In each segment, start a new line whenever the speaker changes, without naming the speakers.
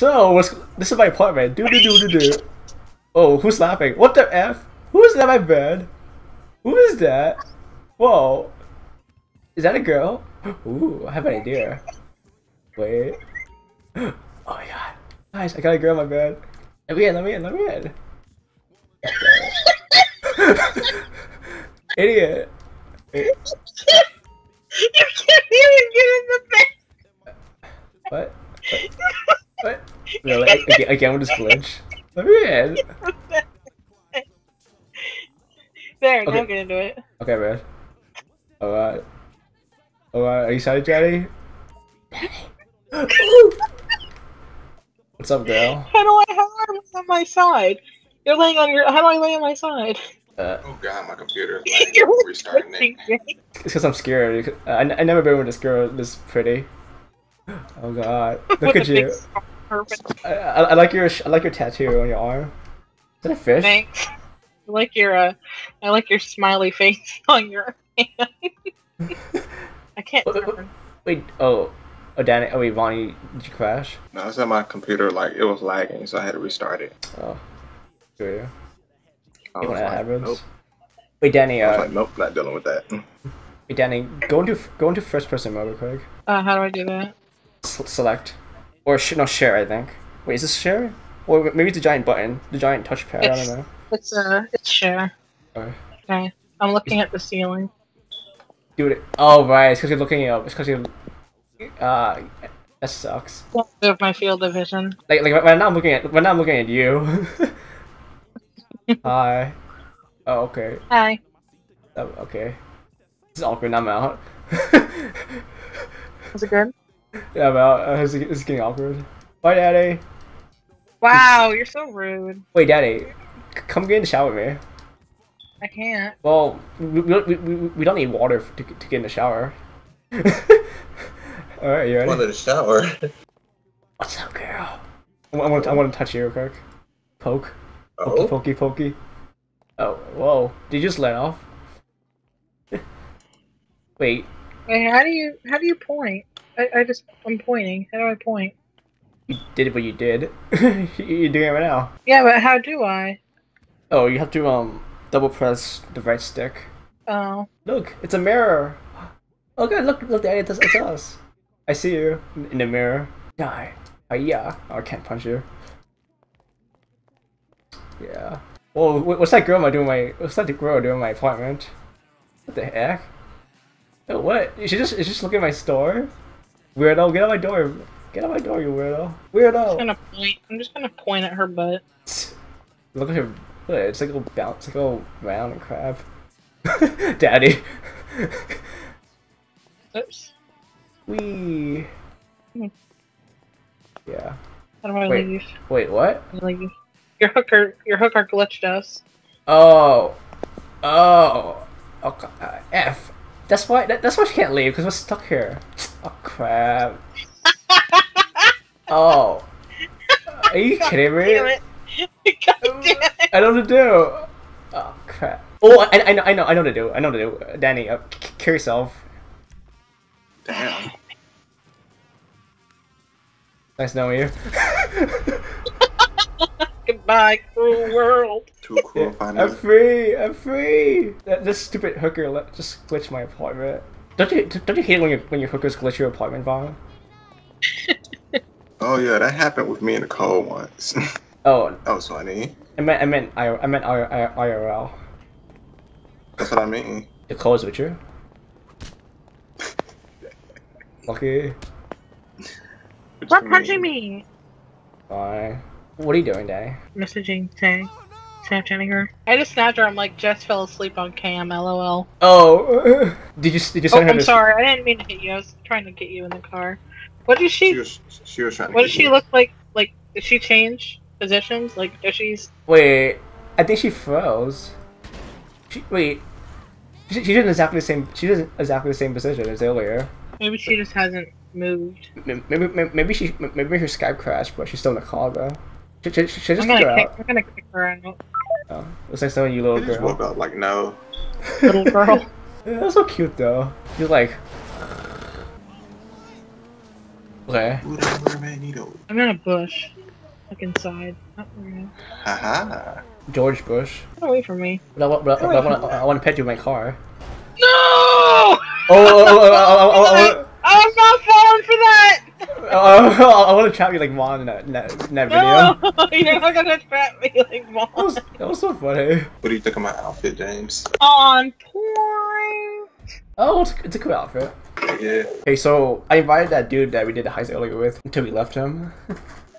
So, what's, this is my apartment. Do do do do do. Oh, who's laughing? What the f? Who is that? My bed? Who is that? Whoa. Is that a girl? Ooh, I have an idea. Wait. Oh my god. Guys, I got a girl in my bed. Let me in, let me in, let me in. Idiot. Wait,
You can't even get in the bed.
what? What? What? Really? Again, again with this glitch? Let me in.
There,
Okay.
now get into it.
Okay, man. Alright. Alright, are you excited, Daddy? What's up, girl?
How do I how do I lay on my side? You're laying on your. How do I lay on my side?
Uh,
Oh god, my computer is like
You're
restarting it.
it's because I'm scared. I, I never been with this girl this pretty. Oh god. Look at
a big
you.
scar. Perfect.
I, I, I like your I like your tattoo on your arm. Is that a fish?
Thanks. I like your uh, I like your smiley face on your hand. I can't.
Wait, wait, oh. Oh, Dani. Oh, wait, Vonnie, did you crash?
No, I said my computer like it was lagging, so I had to restart it.
Oh. Good. You
I
know
was
that
like,
happens?
nope.
Wait, Dani,
I was
uh,
like, nope, not dealing with that.
wait, Dani, go into go into first person mode real quick.
Uh, how do I do that?
S- select. Or sh- no, share, I think. Wait, is this share? Or maybe it's the giant button, the giant touchpad, I don't know.
It's uh, it's share.
Okay.
Okay, I'm looking at the ceiling.
Dude, oh right, it's because you're looking up. It's because you're. Uh, that sucks.
Of my field of vision.
Like, like right now I'm looking at, right now I'm looking at you. Hi. Oh, okay.
Hi.
Oh, okay. This is awkward. I'm out.
Was it good?
Yeah, I'm out. Uh, this, is, getting awkward. Bye, Daddy.
Wow, you're so rude.
Wait, Daddy, come get in the shower with me.
I can't.
Well, we, we, we, we, we don't need water to, to get in the shower. Alright, you ready?
One in the shower.
What's up, girl? I want, I want to touch you real quick. Poke. Pokey,
Oh,
pokey, pokey. Oh, whoa. Did you just let off? Wait,
Wait, how do you how do you point? I, I just I'm pointing. How do I point?
you did what you did. You're doing it right now.
Yeah, but how do I?
Oh, you have to um double press the right stick.
Oh,
Look, it's a mirror. Oh god, look, look, Daddy, it's, it's us. I see you in the mirror. Die. Oh yeah. Oh, I can't punch you. Yeah. Whoa, what's that girl doing my? What's that girl doing my apartment? What the heck? Oh, what? She just, she just looking at my store. Weirdo, get out my door. Get out my door, you weirdo. Weirdo.
I'm just gonna point. I'm just gonna point at her butt.
Look at her. Look, it's like a little bounce, like a little round and crab. Daddy.
Oops.
Wee.
Hmm.
Yeah.
How do I
Wait.
leave?
Wait, what?
How do I leave? Your hooker, your hooker glitched us.
Oh. Oh. Okay. Uh, F. That's why. That, that's why she can't leave because we're stuck here. Oh crap. oh. Are you kidding me?
Damn it! God damn it!
I know what to do. Oh crap. Oh, I, I know, I know, I know what to do. I know what to do. Dani, uh, k- kill yourself.
damn.
Nice knowing you.
Goodbye, cruel world.
Too cool finding
I'm free. I'm free. That this stupid hooker let just glitch my apartment. Don't you don't you hate when your when your hookers glitch your apartment, Vaughn?
Oh yeah, that happened with me and Nicole once.
Oh,
that was funny.
I meant I meant I I meant I, I, IRL.
That's what I mean.
The calls with you. Lucky.
What
Stop
you
punching
mean?
me!
Bye. What are you doing, Dani?
Messaging Tay. Snapchatting her. I just snapped her. I'm like, Jess fell asleep on cam. LOL.
Oh, uh, uh, did you did you
Oh,
send her
I'm
this?
sorry. I didn't mean to hit you. I was trying to get you in the car. What does
She
she?
was she was trying to
What
get
does she
me.
look like? Like, did she change positions? Like, does she's?
Wait, I think she froze. She, wait, she, she's in exactly the same. She's in exactly the same position as earlier.
Maybe she just hasn't moved.
Maybe maybe, maybe she maybe her Skype crashed, but she's still in the call though. She, she, she, she just
I'm gonna kick.
out.
I'm gonna kick her out.
Oh, it's nice knowing you, little
He just
girl.
woke up like no.
Little girl.
Yeah, that's so cute though. You're like, Okay.
Ooh, that mermaid needle.
I'm in a bush. Look inside. Not really.
Haha.
George Bush.
Get away from me.
But I, wa- but I, but I want to I want to pet you in my car.
No!
Oh, oh, oh, oh, oh, oh, oh, oh, oh.
I'm not falling for that!
oh, oh, I want to trap you like Vaughn in that, in that, in that video.
No! You're not gonna trap me like
That was, that was so funny.
What do you think of my outfit, James?
On point!
Oh, it's, it's a cool outfit.
Yeah.
Okay, so I invited that dude that we did the heist earlier with until we left him.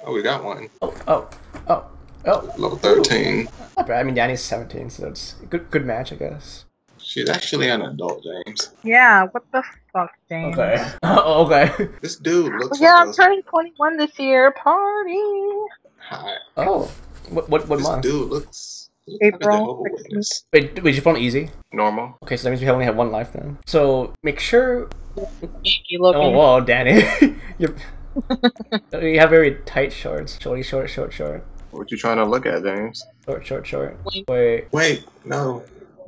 Oh, we got one.
Oh, oh, oh, oh.
Level 13.
Not bad. I mean, Dani's 17, so it's a good, good match, I guess.
She's actually an adult, James.
Yeah, what the fuck, James?
Okay. Oh, okay.
This dude looks
Yeah,
like
I'm turning 21 this year. Party!
Hi.
Oh. What, what, what
This
month?
dude looks... looks
April
Like a Jehovah's Witness.
Wait, wait, you put on easy?
Normal.
Okay, so that means we only have one life then. So make sure.
Yankee looking.
Oh, whoa, Dani. you you have very tight shorts. Shorty, short, short, short.
What you trying to look at, James?
Short, short, short.
Wait.
Wait,
Wait, no.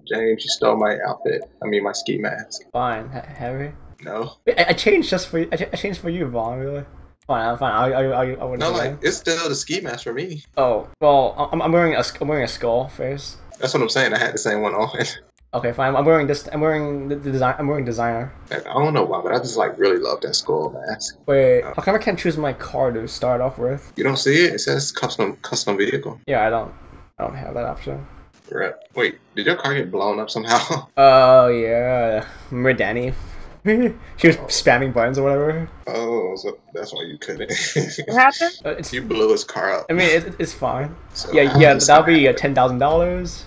James, you stole my outfit. I mean, my ski mask.
fine. Ha- Heavy.
No.
I, I changed just for you. I, ch- I changed for you, Vaughn, really. Fine, I'm fine. I, I, I, I wouldn't
No, like, it's still the ski mask for me.
Oh, well, I'm, I'm wearing a, I'm wearing a skull face.
That's what I'm saying. I had the same one on.
Okay, fine. I'm wearing this. I'm wearing the, the design. I'm wearing designer.
I don't know why, but I just like really love that skull mask.
Wait, uh, how come I can't choose my car to start off with?
You don't see it? It says custom custom vehicle.
Yeah, I don't. I don't have that option.
Right. Wait, did your car get blown up somehow?
Oh yeah, remember Dani? she was spamming buttons or whatever.
oh, so that's why you couldn't.
What happened?
Uh, it's.
you blew his car up.
I mean, it, it's fine.
So
Yeah, yeah,
does
that'll be uh,
happen?
ten thousand dollars.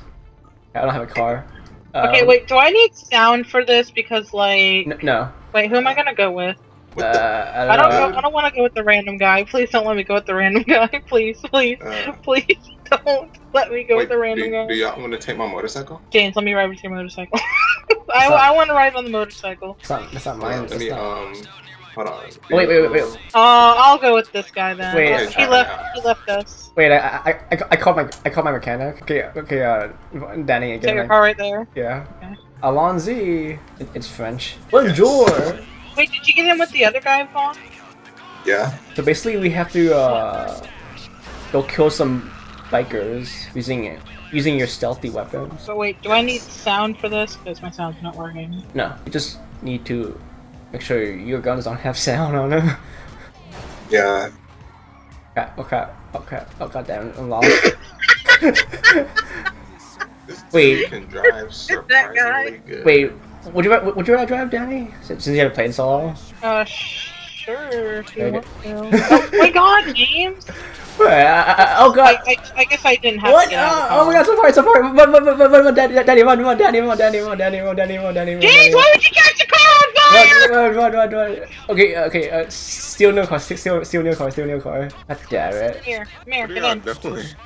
I don't have a car.
Okay,
Um,
wait, do I need sound for this? Because, like.
n- no.
Wait, who am I gonna go with?
Uh, I
I
don't,
don't
know.
know. I don't want to go with the random guy. Please don't let me go with the random guy. Please, please,
Uh,
please don't let me go
wait,
with the random
do,
guy.
do y'all want to take my motorcycle?
James, let me ride with your motorcycle. I, I want to ride on the motorcycle.
It's not. It's not mine.
Uh, let me um. Hold on.
Wait, wait, wait, wait.
Uh, I'll go with this guy then.
Wait.
he left.
alright.
He left us.
Wait, I, I, I, I called my, I called my mechanic. Okay, okay, uh, Dani
Take
again.
your car right there.
Yeah.
Okay.
Allons-y. It, it's French. Bonjour.
Wait, did you get in with the other guy, Vaughn?
Yeah.
So basically, we have to uh, go kill some bikers using it, using your stealthy weapons.
But wait, do I need sound for this? Because my sound's not working.
No, you just need to make sure your guns don't have sound on them.
Yeah.
Okay, okay, crap! Oh crap! Oh god damn it! I'm lost. Wait.
can drive
guy.
good.
Wait, would you ra- would you rather drive, Dani? Since, since you haven't played so long.
Uh, sure. If you
Okay.
want to. oh my God, James!
Wait, I, I, oh god.
I, I guess I didn't have
What?
to get out of the
Oh, oh my god, so far, so far. Run, run, run, run, run, run, Dani, Dani, run, run, Dani, run, Dani, run, Dani, run, Dani, run, Dani, run, Dani, run.
James, why would you catch the car on fire?
Run, run, run, run, run. Okay, okay, uh, steal new car, steal, steal new car, steal new car. God damn it.
Here, come here,
What are
get in.
doing?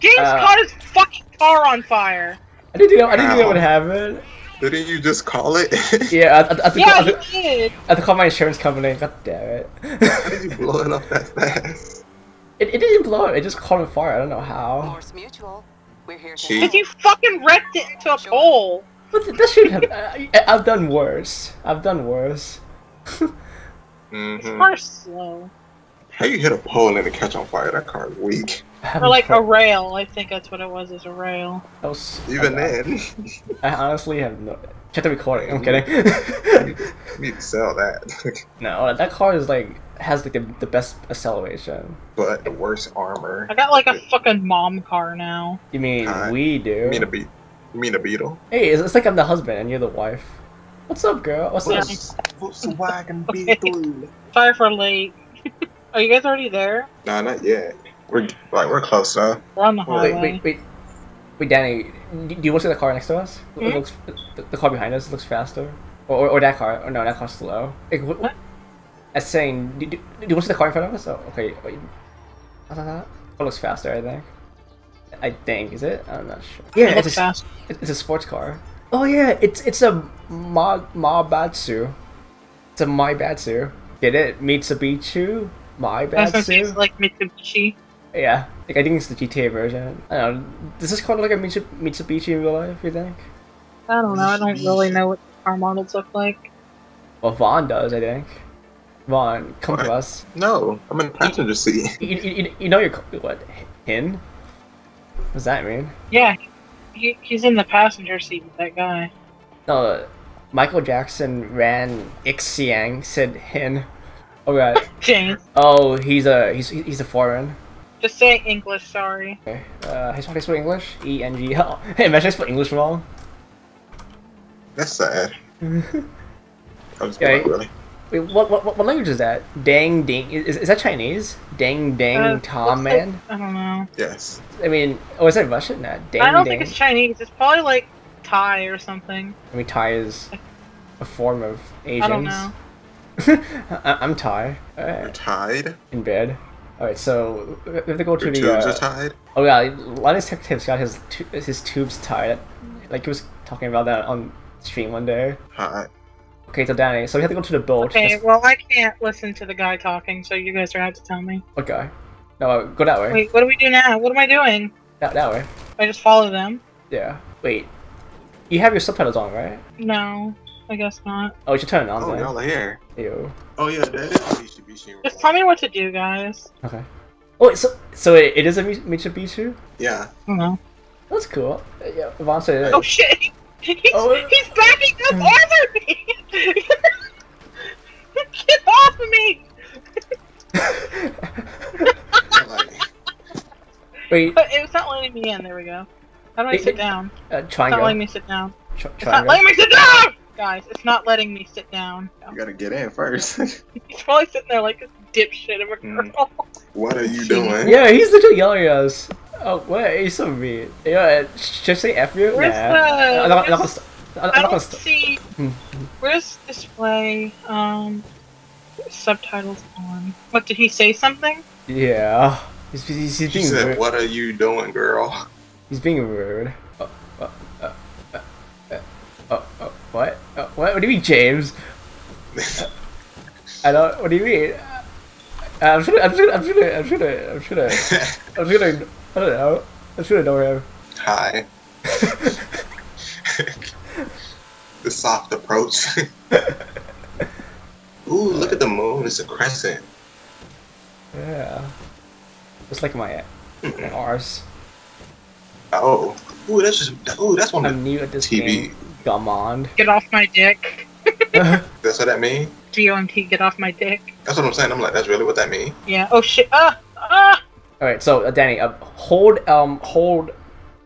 James
Uh,
caught his fucking car on fire.
I didn't know, I didn't know what happened.
Didn't you just call it?
Yeah, I, I, I, have
Yeah,
call, I,
he
have to,
did.
I have to call my insurance company. God damn it.
How did you blow it up that fast?
It, it didn't blow up, it just caught on fire. I don't know how.
Mors Mutual. We're here to
Because you fucking wrecked it into a pole.
But th- that should have. I, I've done worse. I've done worse.
Mm-hmm.
car's slow.
How you hit a pole and it catch on fire? That car is weak.
Or like a rail. I think that's what it was, is a rail.
that was-
Even
I,
then,
I honestly have no. Check the recording. I'm kidding.
you need to sell that.
no, that car is like has like the, the best acceleration.
but the worst armor.
I got like a fucking mom car now.
You mean
Uh,
we do?
You mean a be- you mean a beetle?
hey, it's, it's like I'm the husband and you're the wife. What's up, girl? What's
Yeah.
up?
Volkswagen
Okay.
Beetle.
Sorry for late. Are you guys already there?
Nah, not yet. We're like we're close though.
We're on the
Wait,
highway.
Wait, wait, wait. Wait, Dani, do do you want to see the car next to us? It
Hmm?
looks the, the car behind us looks faster, or, or, or that car? Or no, that car's slow. Like, what?
What?
I'm saying, do, do, do you want to see the car in front of us? Oh, okay. Wait. That? It looks faster, I think. I think is it? I'm not sure. Yeah,
It
it's a,
fast.
it's a sports car. Oh yeah, it's it's a Ma Maibatsu. It's a Maibatsu. Get it? Mitsubishi
I was gonna say it's
Maibatsu.
like Mitsubishi.
Yeah, like I think it's the GTA version. I don't know. Does this car look like a Mitsubishi in real life? You think?
I don't know. I don't really know what car models look like.
Well, Vaughn does, I think. Vaughn, come to us.
No, I'm in the passenger seat.
You, you, you- you know you're what? Hin? What does that mean?
Yeah, he, he's in the passenger seat with that guy.
No, Michael Jackson ran Ixiang said Hin. Oh god.
James,
Oh, he's a he's he's a foreign.
just say English. Sorry.
Okay. Uh, how do I spell English? E N G. Oh, hey, imagine I spell English wrong.
That's sad. I'm just
Yeah,
kidding, really.
Wait, what, what, what language is that? Dang ding. Is, is that Chinese? Dang dang
Uh,
Tom
looks like-
man?
I don't know.
Yes.
I mean, oh, is that Russian? Nah, dang
I don't
dang.
think it's Chinese. It's probably like Thai or something.
I mean, Thai is a form of Asians.
I don't know.
I, I'm Thai.
You're tied.
in bed. Alright, so we have to go to
Your
the.
tubes
uh,
are tied.
Oh yeah, Linus Tech Tips got his tu- his tubes tied. Like he was talking about that on stream one day.
Hi.
Okay, so Dani, so we have to go to the boat.
Okay,
That's-
well I can't listen to the guy talking, so you guys are gonna have to tell me.
Okay. No, uh, go that way.
Wait, what do we do now? What am I doing?
That, that way.
I just follow them?
Yeah. Wait. You have your subtitles on, right?
No, I guess not.
Oh, you should turn it on
Oh,
then.
y'all are here.
Ew.
Oh yeah, that is Mitsubishi.
Just tell me what to do, guys.
Okay. Oh, wait, so so it, it is a Mi- Mitsubishi?
Yeah.
I don't know.
That's cool. Uh, Yeah, Vaughn said it is.
Oh shit! He's,
Oh.
he's backing up over me! Get off of me!
Wait,
But it's not letting me in. There we go. How do I
It-
sit down?
uh,
It's not letting me sit down.
Tr-
It's not letting me sit down! Guys, it's not letting me sit down.
you gotta get in first.
He's probably sitting there like this dipshit of a
Mm.
girl.
what are you doing?
Yeah, he's literally yelling at us. Oh, wait, he's so mean. Yeah, should I say F you?
Where's
nah.
the-
I'm not, I'm not gonna
where's-
I'm I'm
I
not gonna
don't see.
Hmm.
Where's display? Um, subtitles on. What did he say? Something?
Yeah. He's, he's, he's
She
being
said,
rude.
"What are you doing, girl?"
He's being rude. Oh, oh, oh, oh, oh, oh, what? Oh, what? What do you mean, James? I don't. What do you mean? Uh, I'm just gonna. I'm just gonna. I'm just gonna. I'm just gonna. I'm just gonna. I'm just gonna. I don't know. I'm just gonna ignore him.
Hi. the soft approach. Ooh, look at the moon. It's a crescent.
Yeah. Just like my, my arse.
Oh. Ooh, that's just. Ooh, that's one of
I'm
the
new at this
TV.
game. Gamond.
Get off my dick.
That's what that mean?
D O M T. Get off my dick.
That's what I'm saying. I'm like, that's really what that mean?
Yeah. Oh shit. Ah.
All right, so uh, Dani, uh, hold um hold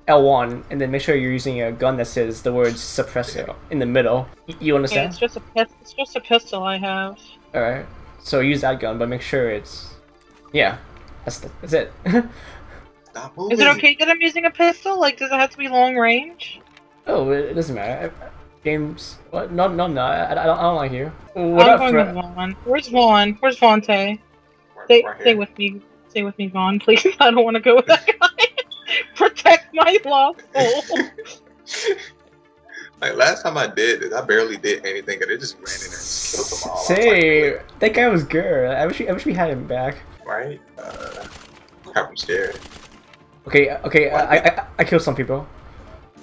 L1 and then make sure you're using a gun that says the word suppressor in the middle. Y- you
Okay,
understand?
it's just a pis- It's just a pistol I have.
All right. So use that gun, but make sure it's yeah. That's the, that's it.
Stop moving.
Is it okay that I'm using a pistol? Like, does it have to be long range?
oh, it, it doesn't matter. I- I- James, what? No, no, no. I, I, don't, I don't like you. What
I'm
up,
going
Fred?
with Vaughn. Where's Vaughn? Where's
Vonte?
Stay,
right
stay with me. Stay with me, Vaughn, please. I don't want to go with that guy. Protect my lost soul.
Like last time I did this, I barely did anything, and it just ran in there and killed them all.
Say,
like,
that guy was good. I wish we, I wish we had him back.
right? Uh, crap, I'm scared.
Okay, okay. I, I, I, I killed some people.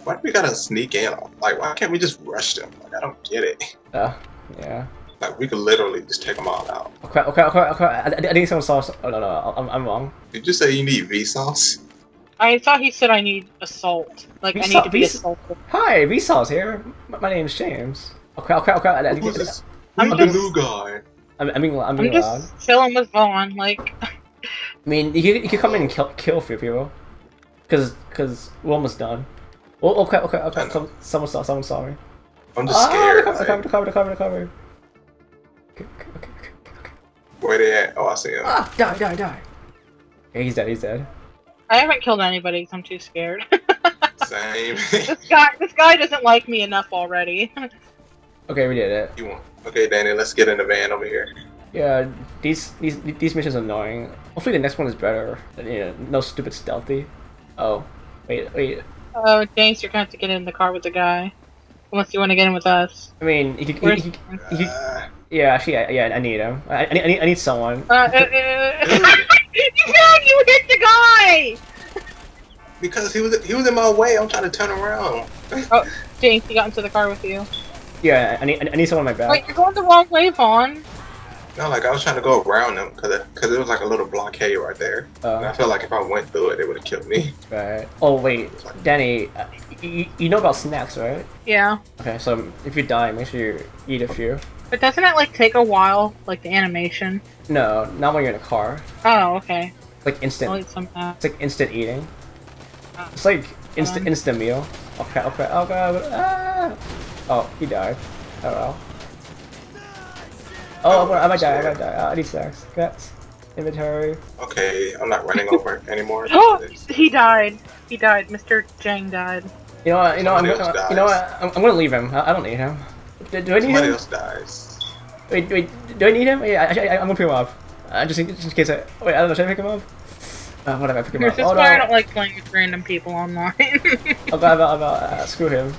Why do we gotta sneak in? Like, why can't we just rush them? Like, I don't get it.
Uh, yeah.
Like, we could literally just take them all out.
Okay, okay, okay, okay. I, I, I think someone saw. Oh no, no, I'm, I'm wrong.
Did you say you need Vsauce?
I thought he said I need assault. Like, I need
saw-
to be
we s-
assaulted.
Hi, Vsauce here. My, my name's James. Okay, okay, okay. I, I,
Who's this?
I'm
Who's the
just-
new guy?
I'm, I'm being, I'm
I'm
being loud.
just chilling with Vaughn. Like,
I mean, you could, you could come in and kill, kill a few people, cause, cause we're almost done. Oh, okay, okay, okay.
I know.
Someone saw, someone saw me.
I'm just
Ah,
scared.
the cover, the cover,
Like,
the cover, cover, cover. Okay, okay, okay, okay, okay.
where they at? Oh, I see him.
Ah, die, die, die. Yeah, he's dead. He's dead.
I haven't killed anybody 'cause I'm too scared.
Same.
this guy, this guy doesn't like me enough already.
Okay, we did it.
you want? Okay, Dani, let's get in the van over here.
Yeah, these these these missions are annoying. Hopefully the next one is better. You know, no stupid stealthy. Oh, wait, wait.
Oh, James, you're gonna have to get in the car with the guy. Unless you want to get in with us.
I mean, you could, you,
Where's...
you, you, you,
Uh,
yeah, actually, yeah, yeah, I need him. I, I, need, I need, I need someone.
Uh, uh, uh, you found you hit the guy!
because he was he was in my way. I'm trying to turn around.
Oh James, he got into the car with you.
Yeah, I need, I need someone on my back.
Wait, you're going the wrong way, Vaughn.
No, like I was trying to go around him because because it was like a little blockade right there. And I
Uh,
felt like if I went through it, it would have killed me.
right. Oh wait, Dani, uh, you, you know about snacks, right?
Yeah.
Okay, so if you die, make sure you eat a few.
But doesn't it like take a while, like the animation?
No, not when you're in a car.
Oh, okay.
Like instant.
I'll eat some of.
It's like instant eating.
Ah.
It's like instant
Um.
instant meal. Okay, okay, oh god. Ah! Oh, he died. Oh well. Oh, I'm gonna- I might die. I might die. Uh, I need snacks. Cats. Inventory.
Okay, I'm not running over anymore.
Oh, he died. He died. Mr. Jang died.
You know what? You know what? I'm
Somebody
gonna, you know what? I'm, I'm gonna leave him. I, I don't need him. Do, do I need
Somebody
him?
else dies.
Wait, wait. Do I need him? Yeah, I, I, I'm gonna pick him up. Uh, just, in, just in case I. Wait, I don't know. Should I pick him up? Uh, whatever. I pick him
This
up.
is
Oh
why I don't like playing with random people online.
Oh god. About, about, uh, screw him.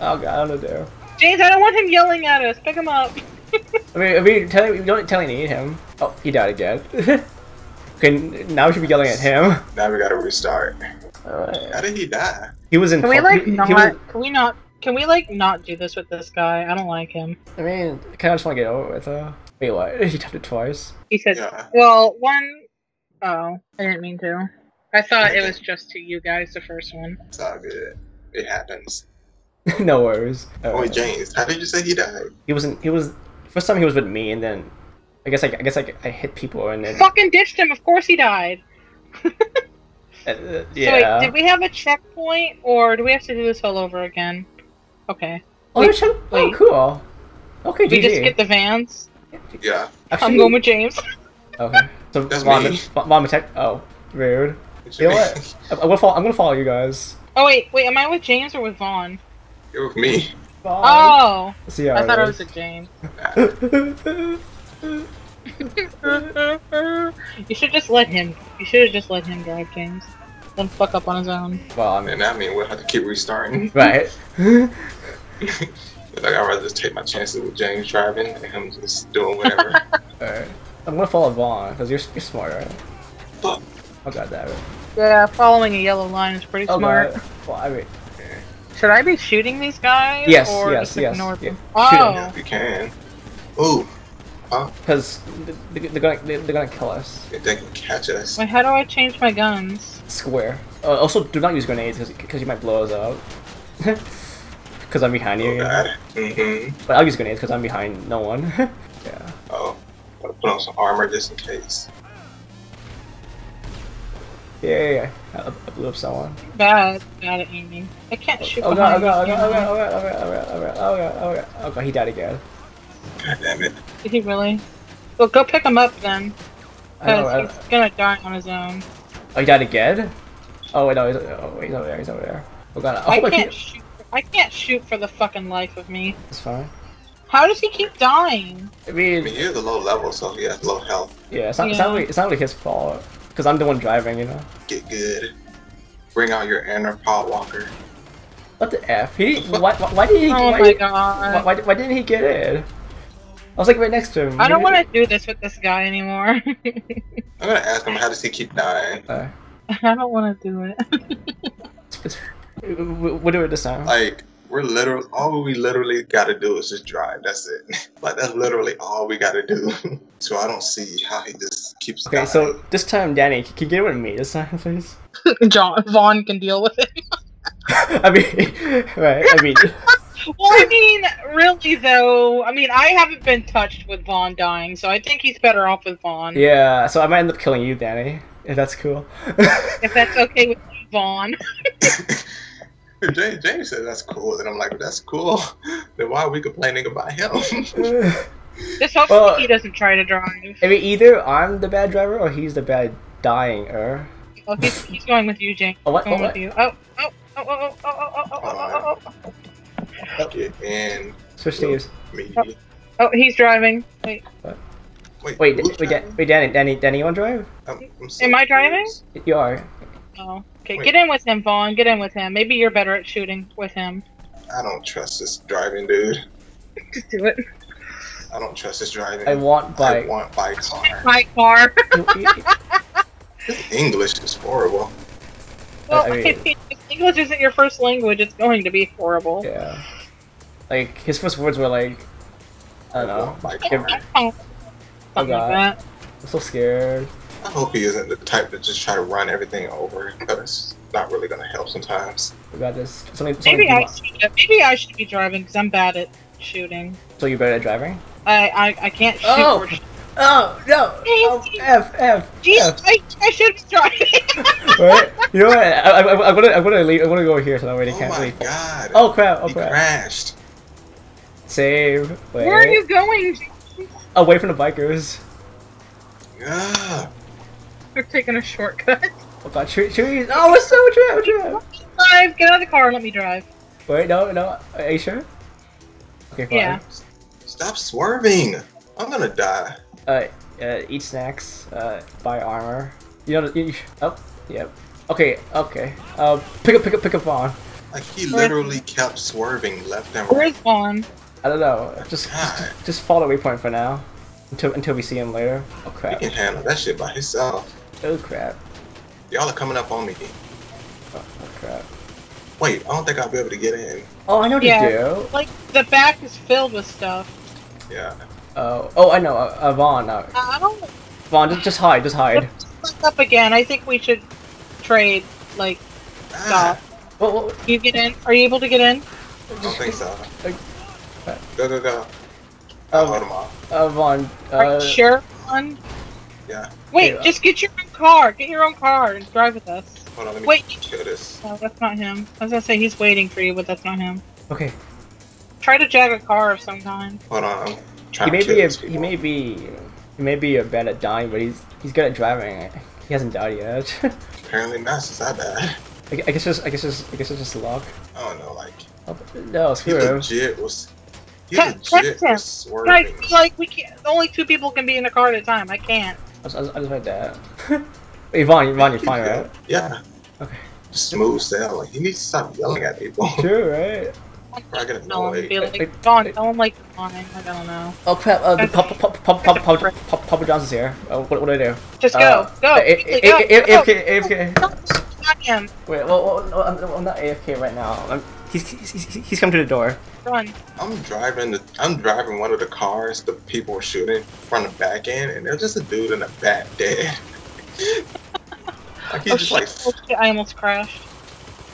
Oh god. I don't know. what to do.
James, I don't want him yelling at us. Pick him up.
I mean, I mean, tell you don't tell him you need him. Oh, he died again. okay, now we should be yelling at him.
Now we gotta restart. How did he die?
He was in.
Can we like
he,
not?
he was,
Can we not? Can we like not do this with this guy? I don't like him.
I mean, I kind of just want to get over with. Uh, wait, what? He tapped it twice.
He said,
Yeah.
"Well, one oh, I didn't mean to. I thought it was just to you guys, the first one.
It's all good. It happens.
no worries.
Oh,
Alright.
wait, James, how did you say he died?
He wasn't. He was. First time he was with me, and then I guess I, I guess I, I hit people, and then
Fucking ditched him. Of course he died.
uh, uh,
So
yeah.
wait, did we have a checkpoint, or do we have to do this all over again? Okay.
oh,
wait,
there's some- oh, cool. Okay,
We just get the vans.
Yeah.
Actually,
I'm going with James.
Okay. So
That's
mom,
me.
mom attack. Oh, rude. You know what? I'm gonna follow. I'm gonna follow you guys.
Oh wait, wait, am I with James or with Vaughn?
You're with me.
Bye.
Oh,
See how
I thought I was with James. you should just let him. You should have just let him drive, James. Let him fuck up on his own.
well, I mean,
And that means we'll have to keep restarting.
right.
like I'd rather just take my chances with James driving and him just doing whatever.
Alright. I'm gonna follow Vaughn because you're, you're smart, right?
Fuck.
Oh god, damn it.
Yeah, following a yellow line is pretty
Oh
smart.
god. Well, I mean,
Should I be shooting these guys?
Yes,
or
yes,
just
yes,
ignore
yeah.
them?
Shoot 'em.
Oh,
if you can. Ooh. Oh,
because they're gonna they're gonna kill us.
if they can catch us.
wait, how do I change my guns?
Square. Uh, also, do not use grenades because cause you might blow us up. Because I'm behind you.
Oh
you know?
Mm-hmm.
But I'll use grenades because I'm behind no one. yeah.
Oh. Gotta put on some armor just in case.
Yeah, yeah, yeah. I, I blew up someone.
Bad, bad at aiming. I can't shoot
Oh god, oh
behind
god, oh
these
god, oh
guys.
god, oh god, oh god, oh god, oh god, oh god, oh god, oh god, he died again.
God damn it.
Did he really? Well, go pick him up then.
I know, I,
Because he's gonna die on his own.
oh, he died again? Oh wait, no, he's, oh, he's over there, he's over there. Oh god, oh
I can't
he,
shoot. I can't shoot for the fucking life of me.
it's fine.
How does he keep dying?
I
I mean,
mean,
he is a low level, so he has low health.
yeah, it's not, it's not really, it's not really his fault. Because I'm the one driving, you know?
Get good. Bring out your inner Paul Walker.
What the F? He, why, why, why did he-
Oh
why,
my god.
Why, why, why didn't he get in? I was like right next to him.
I don't want to do this with this guy anymore.
I'm gonna ask him how does he keep dying.
Uh,
I don't want to do it.
it's, it's, we- we- we'll do it this time.
Like we're literally all we literally gotta do is just drive. That's it. Like that's literally all we gotta do. so I don't see how he just keeps.
Okay,
dying.
so this time, Dani, can you get with me this time, please?
John Vaughn can deal with it.
I mean, right? I mean,
Well, I mean, really though, I mean, I haven't been touched with Vaughn dying, so I think he's better off with Vaughn.
yeah. So I might end up killing you, Dani, if that's cool.
If that's okay with Vaughn.
James, James said that's cool, and I'm like, that's cool. Then why are we complaining about him?
Just hopefully
Well-
he doesn't try to drive.
I mean, either I'm the bad driver or he's the bad dying. Er.
Oh, he's, he's going with you, Jane.
Oh, what?
Going
Oh,
with
what?
you. Oh, oh, oh, oh, oh, oh, oh, oh, oh, oh, oh.
Get And
Switch teams.
me.
Oh. oh, he's driving. Wait,
Wait,
Wait, wait, wait,
driving?
Wait, Dani, Dani, Dani, you want to drive?
I'm- I'm so
Am I driving?
confused.
You are.
oh. Okay,
Wait.
get in with him, Vaughn. Get in with him. Maybe you're better at shooting with him.
I don't trust this driving, dude.
Just do it.
I don't trust this driving.
I want bike.
I
bike.
want by car.
Bike car.
English is horrible.
well,
I mean-
if English isn't your first language, it's going to be horrible.
yeah. Like his first words were like, I don't know.
By
Give-
car.
Oh, Something
God. I'm so scared.
I hope he isn't the type to just try to run everything over because it's not really gonna help sometimes.
We got this. Something, something
Maybe I should. Maybe I should be driving because I'm bad at shooting.
So you're better at driving?
I I, I can't shoot.
Oh!
or
Oh no! Oh, F F
Jeez,
F.
I, I should be driving.
Right? You know what? I, I, I, I'm gonna I'm gonna leave. I'm gonna go over here so that way they
Oh
can't
my
leave.
god!
Oh crap! Oh
he
crap!
crashed.
Save. Wait.
Where are you going?
Away from the bikers.
Yeah.
We're taking a shortcut.
Oh god, tree, trees! Oh, what's so What's that? What's?
Drive. Get out of the car. and Let me drive.
Wait, no, no. Are you sure? Okay, fine.
Yeah.
Stop swerving! I'm gonna die.
Uh, uh, eat snacks. Uh, buy armor. You know. You, oh, yep. Okay, okay. Uh, pick up, pick up, pick up on.
Like he literally kept swerving left and right.
Where's Vaughn?
I don't know. Just, just, just follow the waypoint for now. Until, until we see him later. Oh crap.
He
crap.
can handle that shit by himself.
Oh crap.
Y'all are coming up on me.
Oh, oh crap.
Wait, I don't think I'll be able to get in.
Oh, I know what
Yeah.
to do.
Like the back is filled with stuff.
Yeah.
Oh, oh, I know. Uh, uh, Vaughn. Uh,
I don't.
Vaughn, just, just hide, just hide.
Let's up again. I think we should trade. Like,
Ah,
stop.
Well, well,
You get in? Are you able to get in?
I don't think so.
Like-
Go, go, go. I'll
Um,
hold him off.
uh, Vaughn.
Are
Uh,
you sure, Vaughn?
Yeah.
Wait,
Yeah.
just get your own car. Get your own car and drive with us.
Hold on, let me
Wait.
kill this.
No, that's not him. I was gonna say he's waiting for you, but that's not him.
okay.
Try to jag a car of some kind.
Hold on. I'm
He may
to
be a, he may be he may be a bad at dying, but he's he's good at driving. He hasn't died yet.
Apparently not since I died.
I, I guess just I guess just I guess it's just luck.
I don't know, like
Oh, no, screw him.
legit was he
Text- him.
was.
Guys, like we can't. Only two people can be in a car at a time. I can't.
I just, I just, I just read that. Wait, Vaughn, Vaughn, you're fine, right?
Yeah.
Okay.
Smooth sailing. He needs to stop yelling at people.
True, right?
I get
No one
annoyed.
be like,
Wait,
Vaughn,
wait.
don't like fine. Like I don't know.
Oh crap! Uh, the
Okay.
Papa Papa Papa Papa Papa Papa John's here. Oh, what what do I do?
Just go,
Uh,
go,
A-
quickly,
A-
go,
A- A-
go.
AFK AFK.
Not him.
Wait, well, well no, I'm, I'm not AFK right now. I'm, he's, he's, he's, he's come to the door.
I'm driving the I'm driving one of the cars the people were shooting from the back end and there's just a dude in the back dead. like he's
Oh
just
shit.
like
oh shit! I almost crashed.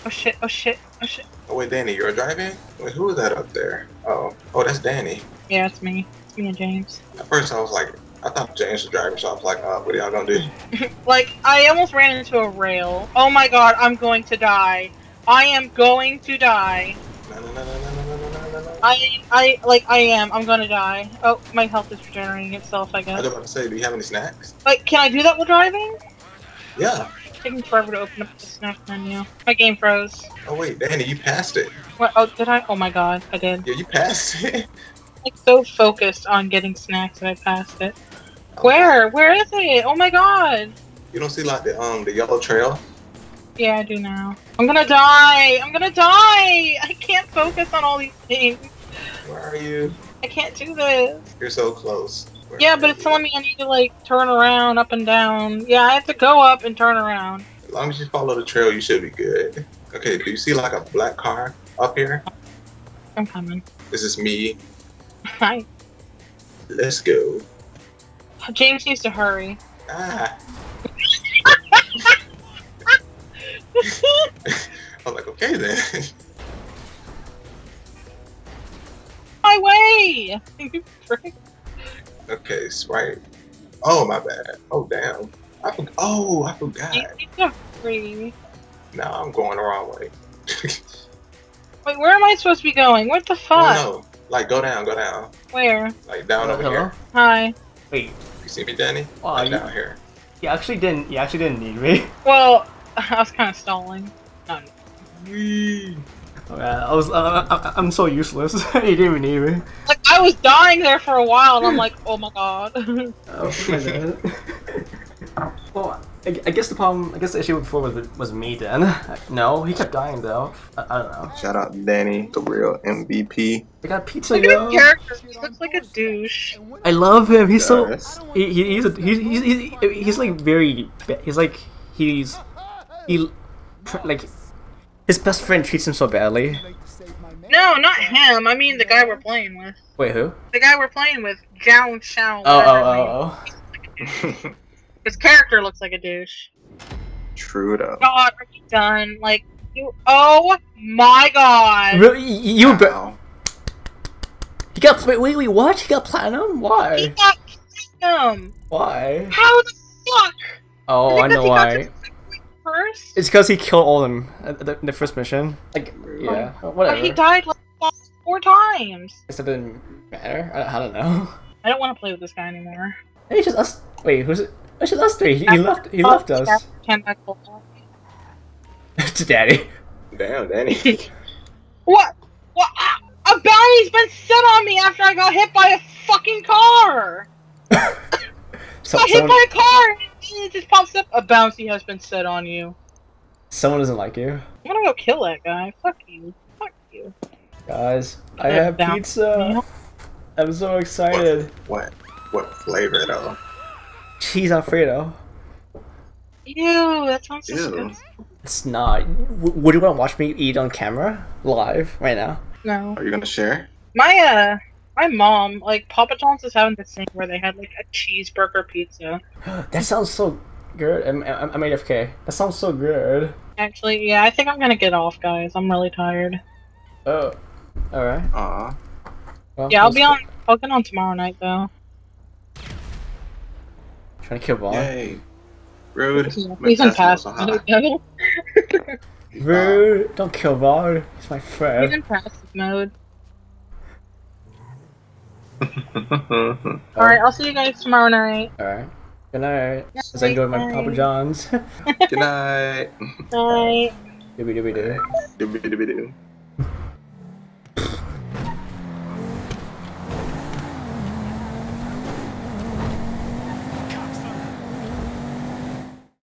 Oh shit! Oh shit! Oh shit!
Oh wait, Dani, you're driving? Wait, who is that up there? Oh, oh, that's Dani.
Yeah, it's me. It's me and James.
At first, I was like, I thought James was driving, so I was like, oh, what are y'all gonna do?
Like I almost ran into a rail. Oh my god! I'm going to die. I am going to die. I, I, like, I am. I'm gonna die. Oh, my health is regenerating itself, I guess.
I was
guess.
about to say, do you have any snacks?
Like, can I do that while driving?
Yeah.
It's taking forever to open up the snack menu. My game froze.
Oh wait, Dani, you passed it.
What? Oh, did I? Oh my god, I did.
Yeah, you passed it.
Like, so focused on getting snacks that I passed it. Where? Where is it? Oh my god.
You don't see like the um the yellow trail?
Yeah, I do now. I'm gonna die. I'm gonna die. I can't focus on all these things.
Where are you?
I can't do this.
You're so close. Where
Yeah, but it's
you?
telling me I need to like turn around, up and down. Yeah, I have to go up and turn around.
As long as you follow the trail, you should be good. Okay, do you see like a black car up here?
I'm coming.
This is me.
Hi.
Let's go.
James needs to hurry.
Ah. I'm like, okay then.
My way! You prick.
okay, swipe. Oh my bad. Oh damn. I for- oh I forgot.
You need to hurry.
I'm going the wrong way.
Wait, where am I supposed to be going? What the fuck?
no. Like go down, go down.
Where?
Like down
Uh,
over
hello?
here.
Hi.
Wait,
You see me, Dani?
Oh,
like
you-
down here.
you actually didn't. You actually didn't need me.
Well, I was kind of stalling. No,
Yeah, I was. Uh, I, I'm so useless. you didn't even need me.
like I was dying there for a while, and I'm like, oh my god.
Oh my god. well, I, I guess the problem. I guess the issue before was was me then. No, he kept dying though. I, I don't know.
Shout out Dani, the real MVP.
I got pizza,
Look at
yo.
his character. He looks like a douche.
I love him. He's so.
Yes.
He, he, he's, a, he's, he's, he's, he's like very he's like he's he tr- like his best friend treats him so badly
No, No, not him. I mean the guy we're playing with.
Wait, who?
The guy we're playing with, Zhao Shao.
Oh, oh,
his
oh, oh.
His character looks like a douche.
True though.
God, are you done? Like, you. Oh my god.
Really? You, you
Wow.
he got wait, wait, wait, what? He got platinum? Why?
He
Why?
got platinum.
Why?
How the fuck?
Oh,
Is it
I
'cause
know
he got
why.
To First?
It's because he killed all of them at the, the first mission. Like, yeah,
But
whatever.
he died like four times.
Guess it didn't matter. I, I don't know.
I don't want to play with this guy anymore.
Hey, it's just us. Wait, who's it? It's just us three. He, he left. He left us.
Tentacle.
to daddy.
Damn, Dani.
What? What? A bounty's been set on me after I got hit by a fucking car.
So,
got hit
someone,
by a car and it just pops up. A bounty has been set on you.
someone doesn't like you,
I'm gonna go kill that guy. Fuck you. Fuck you.
guys. I have
down.
pizza. I'm so excited.
what? What flavor though?
Cheese Alfredo.
Ew, that sounds
Ew.
disgusting.
It's not. W- would you want to watch me eat on camera live right now?
No.
Are you gonna share?
My uh my mom, like Papa John's is having this thing where they had like a cheeseburger pizza.
that sounds so good. I'm, I'm, I'm AFK. That sounds so good.
Actually, yeah, I think I'm gonna get off, guys. I'm really tired.
Oh, all right.
Aw.
Well,
Yeah, I'll be on. I'll get on tomorrow night though.
Trying to kill Vaughn.
Yay. Rude.
He's in pass.
Pass
mode.
Rude. Don't kill Vaughn. He's my friend.
He's in passive mode.
Oh,
All right, I'll see you guys tomorrow night.
All right. Good night. As I enjoy my. Papa John's.
Good night.
Night.
Doobie doobie doo.
Doobie doobie doo.